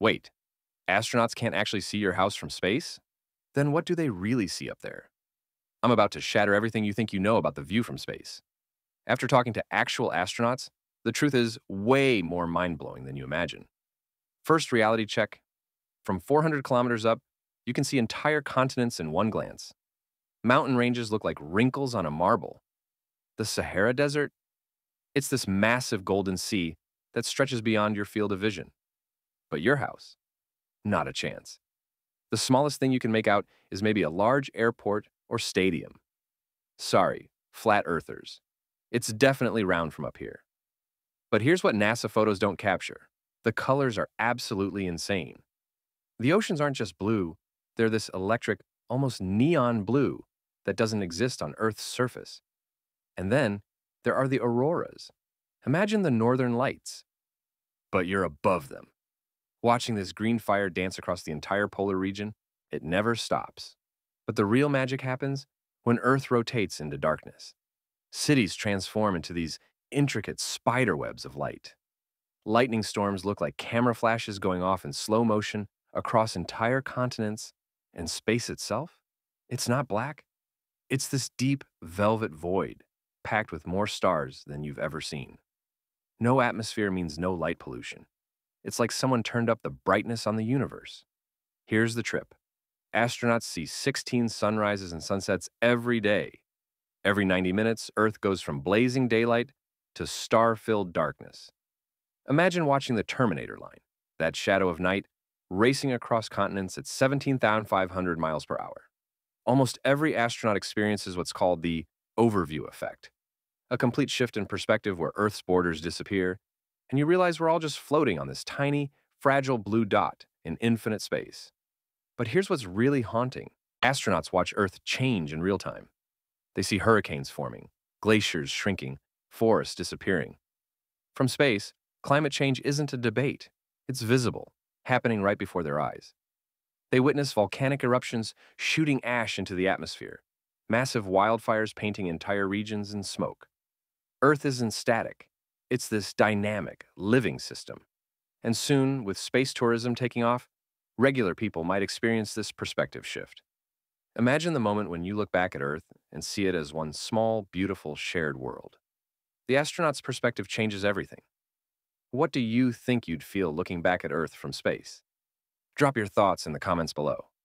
Wait, astronauts can't actually see your house from space? Then what do they really see up there? I'm about to shatter everything you think you know about the view from space. After talking to actual astronauts, the truth is way more mind blowing than you imagine. First reality check from 400 kilometers up, you can see entire continents in one glance. Mountain ranges look like wrinkles on a marble. The Sahara Desert? It's this massive golden sea that stretches beyond your field of vision. But your house? Not a chance. The smallest thing you can make out is maybe a large airport or stadium. Sorry, flat earthers. It's definitely round from up here. But here's what NASA photos don't capture. The colors are absolutely insane. The oceans aren't just blue, they're this electric, almost neon blue that doesn't exist on Earth's surface. And then there are the auroras. Imagine the northern lights, but you're above them. Watching this green fire dance across the entire polar region, it never stops. But the real magic happens when Earth rotates into darkness. Cities transform into these intricate spider webs of light. Lightning storms look like camera flashes going off in slow motion across entire continents, and space itself? It's not black. It's this deep velvet void, packed with more stars than you've ever seen. No atmosphere means no light pollution. It's like someone turned up the brightness on the universe. Here's the trip. Astronauts see 16 sunrises and sunsets every day. Every 90 minutes, Earth goes from blazing daylight to star-filled darkness. Imagine watching the Terminator line, that shadow of night, racing across continents at 17,500 miles per hour. Almost every astronaut experiences what's called the overview effect, a complete shift in perspective where Earth's borders disappear, and you realize we're all just floating on this tiny, fragile blue dot in infinite space. But here's what's really haunting. Astronauts watch Earth change in real time. They see hurricanes forming, glaciers shrinking, forests disappearing. From space, climate change isn't a debate. It's visible, happening right before their eyes. They witness volcanic eruptions shooting ash into the atmosphere, massive wildfires painting entire regions in smoke. Earth isn't static. It's this dynamic, living system. And soon, with space tourism taking off, regular people might experience this perspective shift. Imagine the moment when you look back at Earth and see it as one small, beautiful, shared world. The astronaut's perspective changes everything. What do you think you'd feel looking back at Earth from space? Drop your thoughts in the comments below.